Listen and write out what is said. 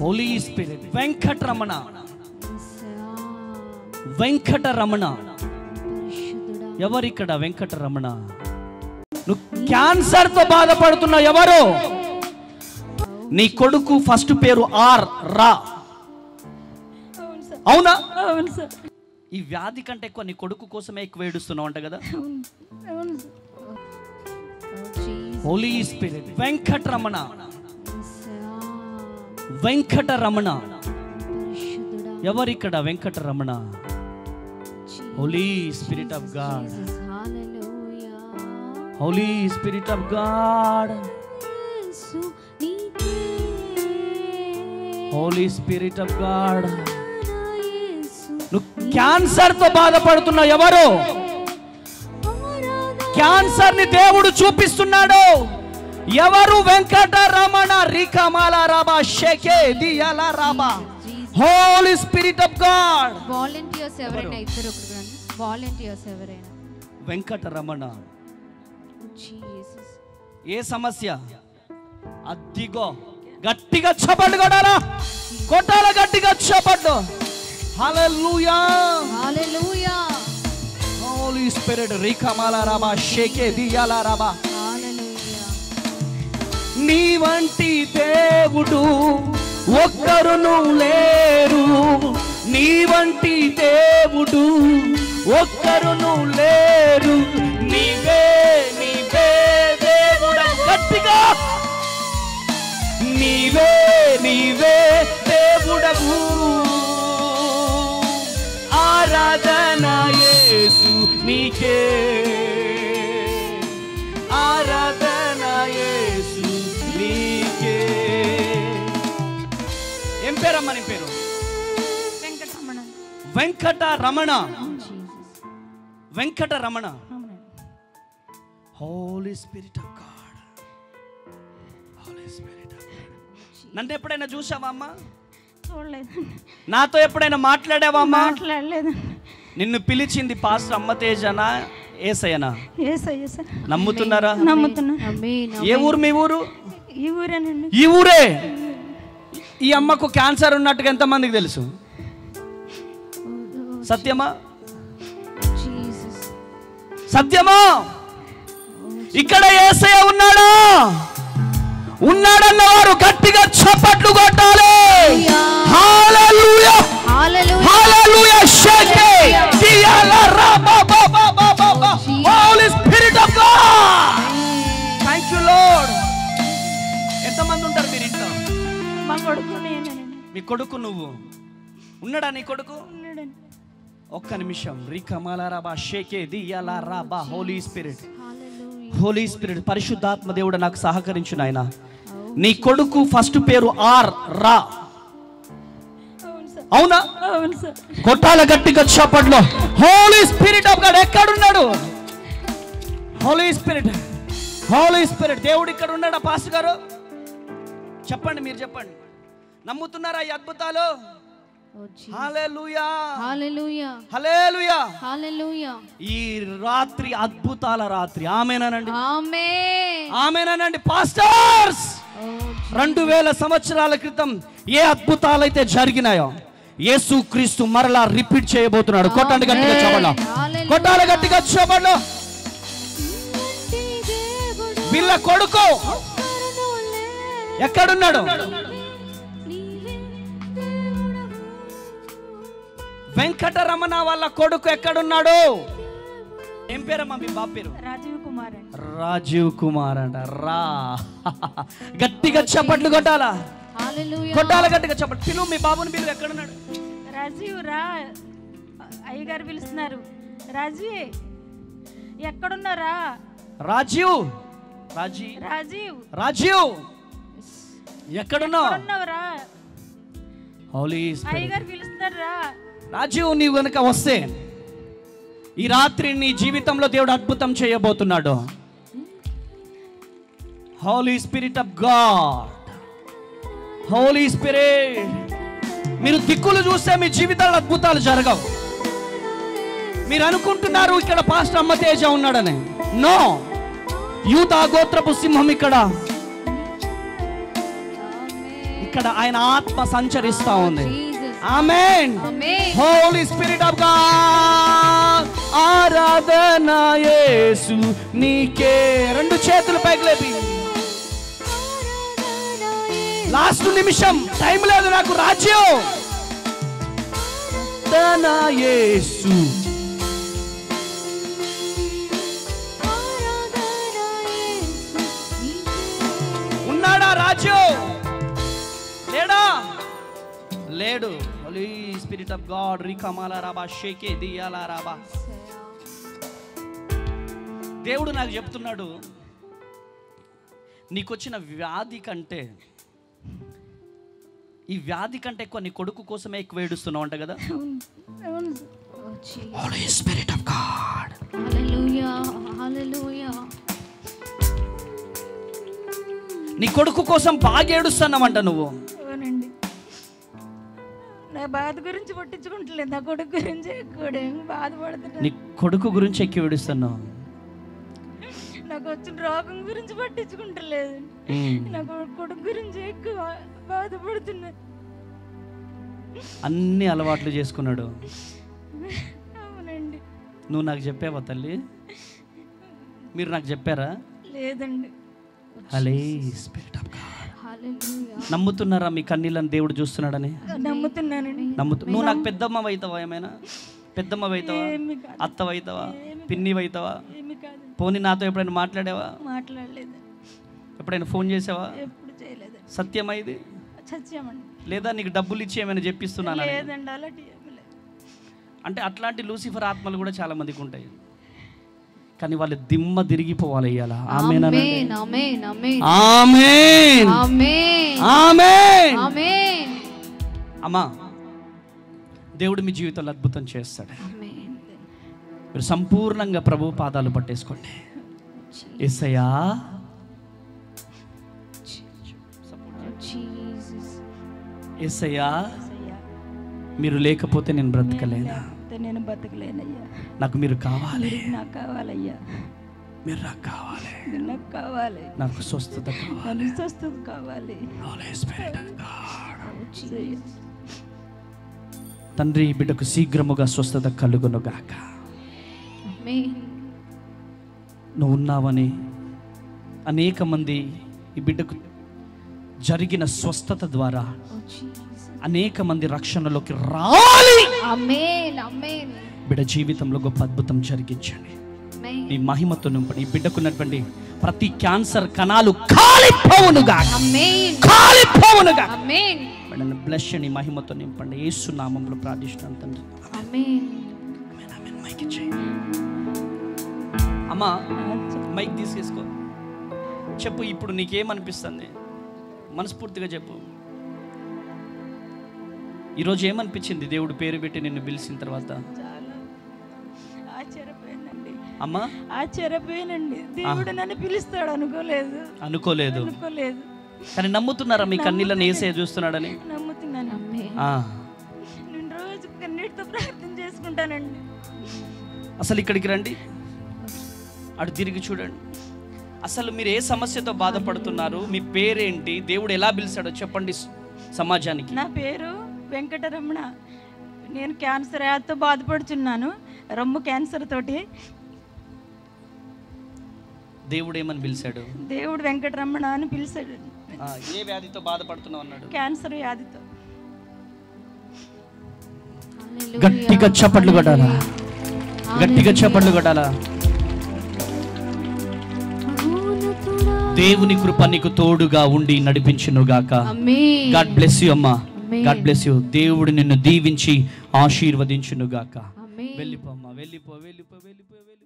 Holy spirit Venkataramana. Venkataramana ఎవరిక్కడ వెంకటరమణ? నువ్వు క్యాన్సర్తో బాధపడుతున్నావు ఎవరు? నీ కొడుకు ఫస్ట్ పేరు ఆర్ రా. అవును? ఈ వ్యాధి కంటే ఎక్కువ నీ కొడుకు కోసమే ఎక్కువ ఏడుస్తున్నావు అంట కదా? Holy spirit Venkataramana. వెంకటరమణ. పరిశుద్ధుడా. ఎవరిక్కడ Venkataramana? Holy spirit of God holy spirit of God holy spirit of God నువ్వు క్యాన్సర్తో బాధపడుతున్నావు ఎవరు? ఆరాధన. క్యాన్సర్ని దేవుడు చూపిస్తున్నాడు. ఎవరు వెంకటరమణ రికమాల రాబా షేకే దియాల రాబా holy spirit of God volunteers ఎవరైనా ఇద్దరు వాలంటీర్స్ ఎవరైనా? వెంకటరమణ. జీసస్ ఏ సమస్య? అద్దిగో. గట్టిగా చపడ్డు కొడాలా కొట్టాల గట్టిగా చపడ్డు హల్లెలూయా హల్లెలూయా హోలీ స్పిరిట్ రికమాల రాబా షేకే దియాల రాబా వంటి దేవుడు ఒక్కరును లేరు. నీ వంటి దేవుడు ఒక్కరును లేరు. నీవే నీవే దేవుడ. గట్టిగా. నీవే నీవే Venkata Ramana Venkata Ramana holy spirit of God holy spirit of God నన్ను ఎప్పుడైనా చూసావా అమ్మా? చూడలేదండి నాతో ఎప్పుడైనా మాట్లాడావా అమ్మా? మాట్లాడలేదండి నిన్ను పిలిచింది పాస్టర్ అమ్మ తేజనా ఏసయ్యనా. ఏసయ్య సార్. నమ్ముతున్నారా? నమ్ముతున్నా ఏ ఊరు మీ ఊరు? ఈ ఊరేనండి. ఈ ఊరే? ఈ అమ్మకు క్యాన్సర్ ఉన్నట్టుగా ఎంతమందికి తెలుసు? సత్యమా? జీసస్ సత్యమా? ఇక్కడ ఏసయ్య ఉన్నాడా? ఉన్నాడన్నవారు గట్టిగా చప్పట్లు కొట్టాలి. ఎంతమంది ఉంటారు మీరు ఇంట్లో? మా కొడుకు నేనేనండి మీ కొడుకు నువ్వు. ఉన్నాడా నీ కొడుకు? ఒక్క నిమిషం. రికమలరాబా షేకే దియాల రాబా హోలీ స్పిరిట్ హోలీ స్పిరిట్ పరిశుద్ధాత్మ దేవుడు నాకు సహకరించు నాయన నీ కొడుకు ఫస్ట్ పేరు ఆర్ రా. అవును కొట్టాల గట్టిగా చప్పట్లో. హోలీ స్పిరిట్ ఆఫ్ గాడ్ ఎక్కడున్నాడు? హోలీ స్పిరిట్ హోలీ స్పిరిట్ దేవుడు ఇక్కడ ఉన్నాడా పాస్ గారు? చెప్పండి మీరు చెప్పండి. నమ్ముతున్నారా ఈ అద్భుతాలు? హల్లెలూయా ఈ రాత్రి అద్భుతాల రాత్రి. ఆమెనానండి. ఆమేన్ ఆమెనానండి. పాస్టర్స్ రెండు వేల సంవత్సరాల క్రితం ఏ అద్భుతాలైతే జరిగినాయో యేసు క్రీస్తు మరలా రిపీట్ చేయబోతున్నాడు. కొట్టండి గట్టిగా చెప్పండి. కొట్టాలి గట్టిగా చెప్పండి. వీళ్ళ కొడుకు. ఎక్కడున్నాడు? వెంకటరమణ వాళ్ళ కొడుకు ఎక్కడున్నాడు? ఏం పేరమ్మా మీ బాబు పేరు? రాజీవ్ కుమార్ రాజీవ్ కుమార్ అంట. రా. గట్టిగా చప్పట్లు కొట్టాలా? కొట్టాల గట్టిగా చప్పట్లు? పిలువు మీ బాబుని పిలువు ఎక్కడున్నాడు? రాజీవ్ రా. అయ్యగారు పిలుస్తున్నారు. రాజీ ఎక్కడున్నారా? రాజీవ్. రాజీ. రాజీవ్. రాజీవ్. ఎక్కడున్నావు? అయ్యగారు పిలుస్తున్నారు? రా రాజీవ్ నీవు కనుక వస్తే ఈ రాత్రి నీ జీవితంలో దేవుడు అద్భుతం చేయబోతున్నాడు. Holy spirit of God holy spirit మీరు దిక్కులు చూస్తే మీ జీవితాల్లో అద్భుతాలు జరగవు. మీరు అనుకుంటున్నారు ఇక్కడ పాస్టర్ అమ్మ తేజ ఉన్నాడని. నో యూత గోత్రపు సింహం ఇక్కడ. ఇక్కడ ఆయన ఆత్మ సంచరిస్తా ఉంది. ఆమేన్ హోలీ స్పిరిట్ ఆఫ్ గాడ్ ఆరాధన యేసు నీకే. రెండు చేతులు పైకి లేపి. లాస్ట్ నిమిషం. టైం లేదు నాకు రాజ్యం. ఆరాధన యేసు లేడు హోలీ స్పిరిట్ ఆఫ్ గాడ్ రికమాల రాబా షేకే దియాల రాబా దేవుడు నాకు చెప్తున్నాడు నీకొచ్చిన వ్యాధి కంటే ఈ వ్యాధి కంటే ఎక్కువ నీ కొడుకు కోసమే ఎక్కువ ఏడుస్తున్నావు అంట కదా? స్పిరిట్ ఆఫ్ గాడ్ నీ కొడుకు కోసం బాగా ఏడుస్తున్నావంట నువ్వు. బాధ గురించి పట్టించుకుంటలేదు. నా కొడుకు గురించి ఎక్కువ బాధపడుతున్నా నీ కొడుకు గురించి ఎక్కువ ఏడుస్తున్నావు నాకు వచ్చిన రోగం గురించి పట్టించుకుంటలేదు. నా కొడుకు గురించి ఎక్కువ బాధపడుతున్నా అన్ని అలవాట్లు చేసుకున్నాడు. అవునండి. నువ్వు నాకు చెప్పావా తల్లి? మీరు నాకు చెప్పారా? లేదండి. హలే స్పిరిట్ ఆఫ్ గాడ్ నమ్ముతున్నారా మీ కన్నీళ్ళని దేవుడు చూస్తున్నాడని? నమ్ముతున్నానండి. నమ్ముతు నువ్వు నాకు పెద్దమ్మ అవుతావా ఏమైనా? పెద్దమ్మ అవుతావా అత్త అవుతావా పిన్ని అవుతావా ఏమి కాదు. పోనీ నాతో ఎప్పుడైనా మాట్లాడావా? మాట్లాడలేదు. ఎప్పుడైనా ఫోన్ చేసావా? ఎప్పుడు చేయలేదు. సత్యమా ఇది? లేదా నీకు డబ్బులు ఇచ్చి ఏమైనా చెప్పిస్తున్నానా? లేదండి అలాంటి అంటే అట్లాంటి లూసిఫర్ ఆత్మలు కూడా చాలా మందికి ఉంటాయి. కానీ వాళ్ళు దిమ్మ తిరిగిపోవాలి ఇవాళ ఆమేన్ అమ్మా దేవుడు మీ జీవితంలో అద్భుతం చేస్తాడు. మీరు సంపూర్ణంగా ప్రభు పాదాలు పట్టేసుకోండి. ఎస్సయ్యా అయ్యా మీరు లేకపోతే నేను బ్రతకలేనా? లేకపోతే నేను బతకలేనయ్యా. నాకు మీరు కావాలి. నాకు కావాలయ్యా. మీరు నాకు కావాలి. మీరు నాకు కావాలి. నాకు స్వస్థత కావాలి. స్వస్థత కావాలి. అయ్యా. తండ్రి ఈ బిడ్డకు శీఘ్రముగా స్వస్థత కలుగును గాక. ఆమేన్ నువ్వు ఉన్నావని అనేక మంది ఈ బిడ్డకు జరిగిన స్వస్థత ద్వారా జీసస్ అనేక మంది రక్షణలోకి రావాలి. బిడ్డ జీవితంలో గొప్ప అద్భుతం జరిగించండి. నీ మహిమతో నింపండి. ఈ బిడ్డకున్నటువంటి ప్రతి క్యాన్సర్ కణాలు కాలిపోవునుగా ఆమేన్ కాలిపోవునుగా ఆమేన్ బిడ్డను బ్లెస్ నీ మహిమతో నింపండి. యేసు నామంలో ప్రార్థిస్తున్నాను తండ్రి. అమ్మా మైక్ తీసేసుకో. చెప్పు ఇప్పుడు నీకేమనిపిస్తుంది? మనస్ఫూర్తిగా చెప్పు. ఈరోజు ఏమనిపించింది? దేవుడు పేరు పెట్టి నిన్ను పిలిచిన తర్వాత. అమ్మా? ఆశ్చర్యపోయానండి. దేవుడు నన్ను పిలుస్తాడు అనుకోలేదు. అనుకోలేదు. అనుకోలేదు. కానీ నమ్ముతున్నారా మీ కన్నీళ్ళని ఏసే చూస్తున్నాడని? నమ్ముతున్నాను. నేను రోజు కన్నీటితో ప్రార్థన చేసుకుంటానండి. అసలు ఇక్కడికి రండి. అటు తిరిగి చూడండి. అసలు మీరు ఏ సమస్యతో బాధపడుతున్నారు? మీ పేరేంటి? దేవుడు ఎలా పిలిచాడో చెప్పండి సమాజానికి. నా పేరు వెంకటరమణ. నేను క్యాన్సర్ వ్యాధితో బాధపడుచున్నాను. రొమ్ము క్యాన్సర్ తోటి. దేవుడు ఏమని పిలిచాడు? దేవుడు వెంకటరమణ అని పిలిచాడు. ఆ, ఏ వ్యాధితో బాధపడుతున్నావు అన్నాడు? క్యాన్సర్ వ్యాధితో. హల్లెలూయా. గట్టిగా చప్పట్లు కొట్టాలా? గట్టిగా చప్పట్లు కొట్టాలా? దేవుని కృప నీకు తోడుగా ఉండి నడిపించును గాక ఆమేన్ గాడ్ బ్లెస్ యు అమ్మా. గాడ్ బ్లెస్ యు దేవుడు నిన్ను దీవించి ఆశీర్వదించును గాక ఆమేన్ వెళ్ళిపో అమ్మా. వెళ్ళిపో వెళ్ళిపో వెళ్ళిపో వెళ్ళిపో.